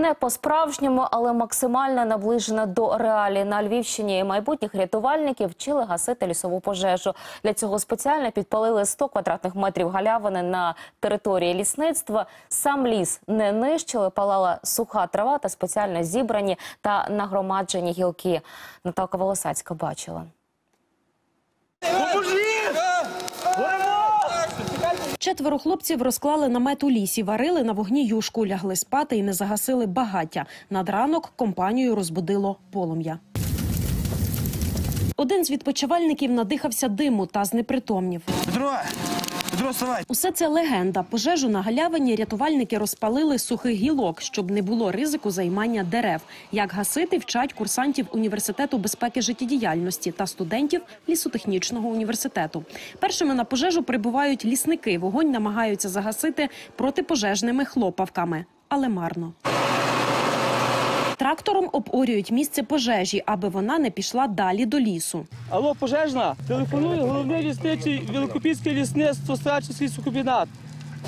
Не по-справжньому, але максимально наближена до реалій. На Львівщині майбутніх рятувальників вчили гасити лісову пожежу. Для цього спеціально підпалили 100 квадратних метрів галявини на території лісництва. Сам ліс не нищили, палала суха трава та спеціально зібрані та нагромаджені гілки. Наталка Волосацька бачила. Четверо хлопців розклали намет у лісі, варили на вогні юшку, лягли спати і не загасили багаття. Над ранок компанію розбудило полум'я. Один з відпочивальників надихався диму та знепритомнів. Петро, Петро. Усе це легенда. Пожежу на галявині рятувальники розпалили сухих гілок, щоб не було ризику займання дерев. Як гасити вчать курсантів університету безпеки життєдіяльності та студентів лісотехнічного університету. Першими на пожежу прибувають лісники. Вогонь намагаються загасити протипожежними хлопавками, але марно. Трактором оборюють місце пожежі, аби вона не пішла далі до лісу. Алло, пожежна, телефонує головне лісничий Великопільське лісництво Старчий сукомбінат.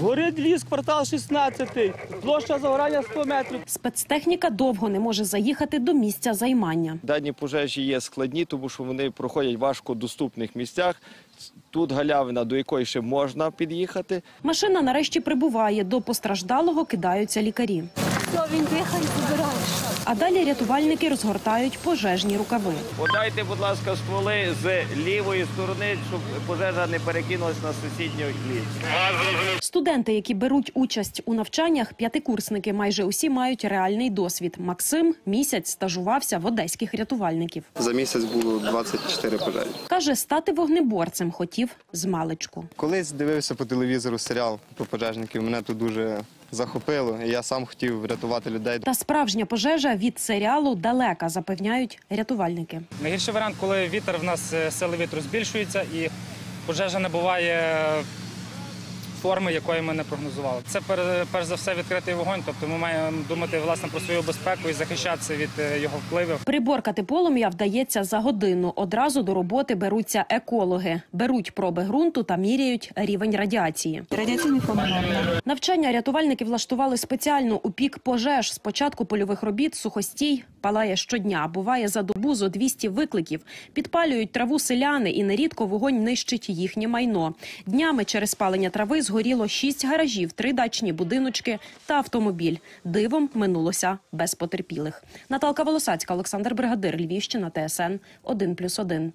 Горить ліс, квартал 16, площа загорання 100 метрів. Спецтехніка довго не може заїхати до місця займання. Дані пожежі є складні, тому що вони проходять в важкодоступних місцях. Тут галявина, до якої ще можна під'їхати. Машина нарешті прибуває. До постраждалого кидаються лікарі. А далі рятувальники розгортають пожежні рукави. Подайте, будь ласка, стволи з лівої сторони, щоб пожежа не перекинулась на сусідній ліс. Студенти, які беруть участь у навчаннях, п'ятикурсники, майже усі мають реальний досвід. Максим місяць стажувався в одеських рятувальників. За місяць було 24 пожежі. Каже, стати вогнеборцем хотів з маличку. Колись дивився по телевізору серіал про пожежників. Мене тут дуже захопило. і Я сам хотів врятувати людей. Та справжня пожежа від серіалу далека, запевняють рятувальники. Найгірший варіант, коли вітер в нас е, сили вітру збільшується і пожежа набуває форми, якої ми не прогнозували. Це пер- перш за все відкритий вогонь, тобто ми маємо думати власне про свою безпеку і захищатися від е, його впливів. Приборкати полум'я вдається за годину. Одразу до роботи беруться екологи, беруть проби ґрунту та міряють рівень радіації. Радіаційний фон. Навчання рятувальники влаштували спеціально у пік пожеж. З початку польових робіт сухостій палає щодня. Буває за добу зо 200 викликів. Підпалюють траву селяни, і нерідко вогонь нищить їхнє майно. Днями через спалення трави згоріло шість гаражів, три дачні будиночки та автомобіль. Дивом минулося без потерпілих. Наталка Волосацька, Олександр Бригадир, Львівщина, ТСН 1+,1.